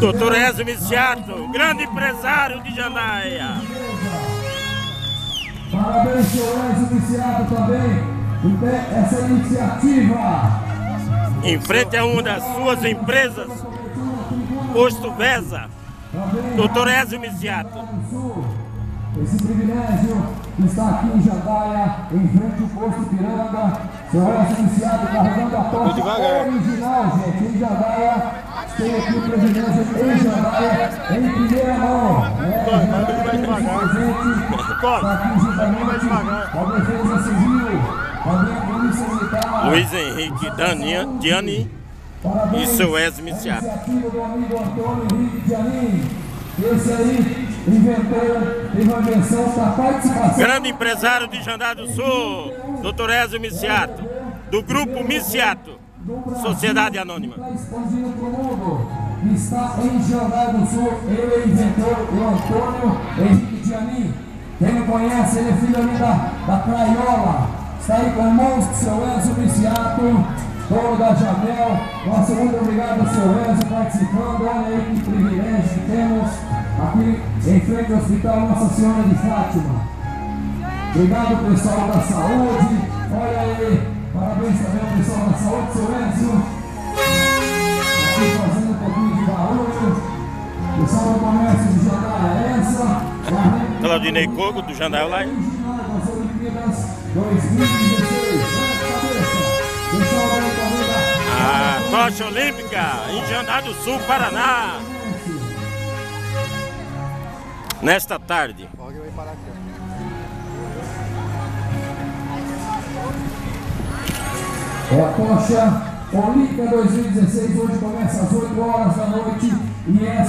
Doutor Ezio Miciato, grande empresário de Jandaia. Parabéns, seu Ezio Viciado também, por ter essa iniciativa. Em frente a uma das suas empresas, Posto Vesa, Doutor Ezio Sul. Esse privilégio que está aqui em Jandaia, em frente ao posto Piranga. Seu Ezio Viciado carregando a tocha original, gente. Em Jandaia, tem aqui privilégio em Jandaia, em primeira mão. É, Jandaia tem presente. Está aqui juntamente com a Defesa Civil, também a Polícia Militar. Luiz Henrique Diani e seu iniciativa do amigo Antônio Henrique Dianin. Esse aí. Grande empresário de Jandar do Sul, Doutor Ezio Miciato, do grupo Miciato, Sociedade Anônima. Está expandindo para o mundo. Está em Jandar do Sul. Ele inventou o Antônio Henrique Dianin. Quem não conhece, ele é filho ali da, da Craiola. Está aí com irmãos do seu Ezio Viciato, dono da Jamel. Nosso muito obrigado, seu Ezio, participando. Olha aí que privilégio que temos aqui em frente ao Hospital Nossa Senhora de Fátima. Obrigado, pessoal da saúde. Olha aí, parabéns também ao pessoal da saúde, seu Ezio. Aqui fazendo um pouquinho de barulho. Pessoal do comércio de Jandaia, é essa. Claudinei Cogo, do Jandar Online. original das Olimpíadas 2016. Vamos, cabeça. Pessoal da encomenda. A tocha olímpica em Jandar do Sul, Paraná. Nesta tarde. É a tocha Olímpica 2016, hoje começa às 8 horas da noite e essa